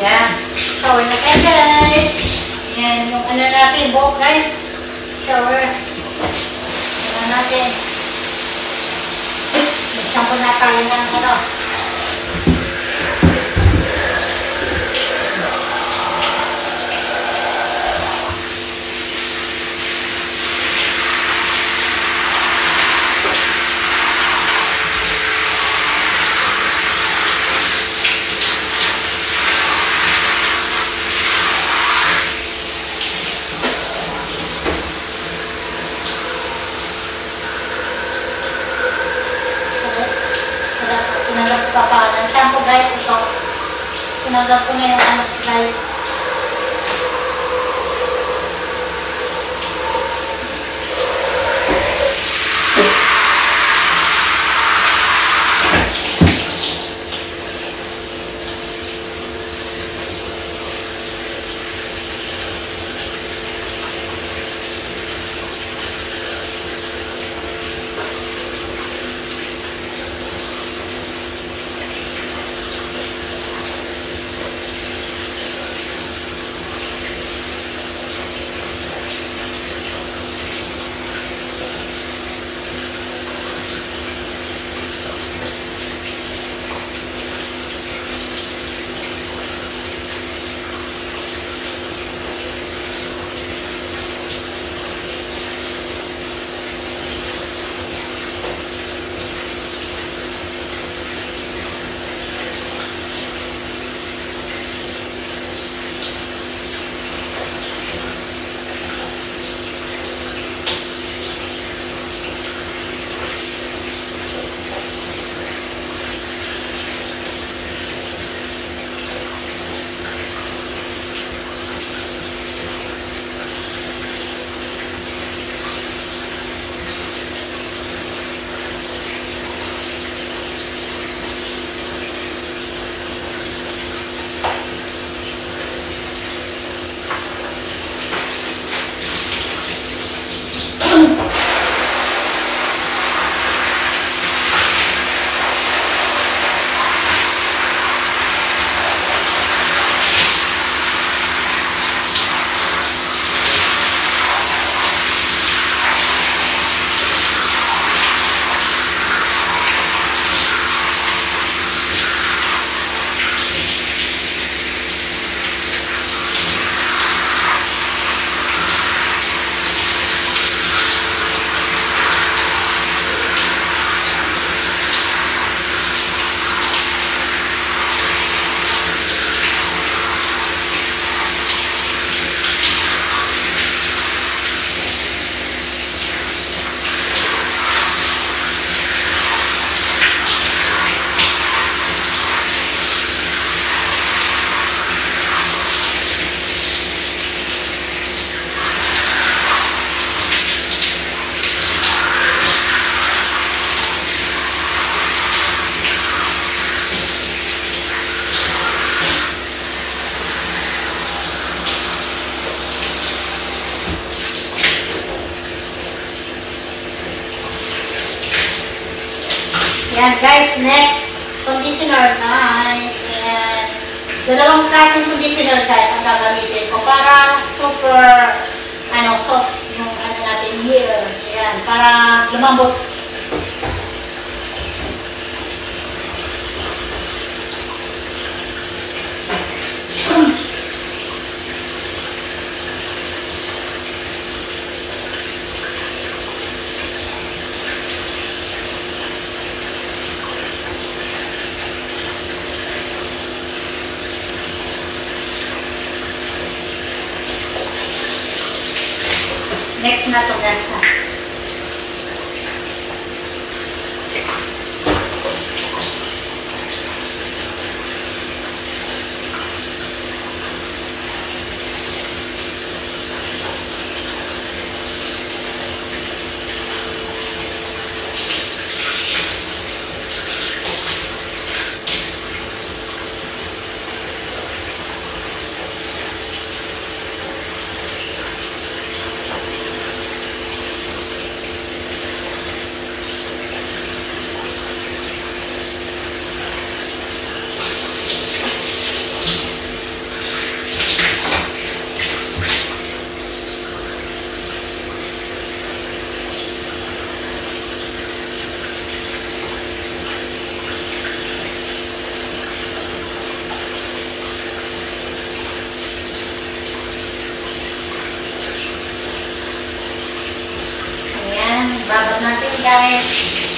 Yan. Shower na tayo guys. Yan yung ano natin, buhok guys. Shower. Ano natin. Nagsampo na tayo ng ano. Ng shampoo guys. Ito. Tinanggap ko na yung ano guys. Yan guys, next conditioner guys. Yan. Dalawang klaseng conditioner guys ang gagamitin ko para super ano soft yung ano natin hair. Yan, para lumambot. Next na to guys.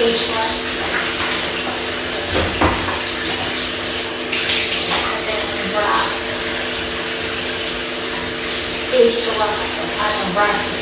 sage nuts. And then brass. Brass.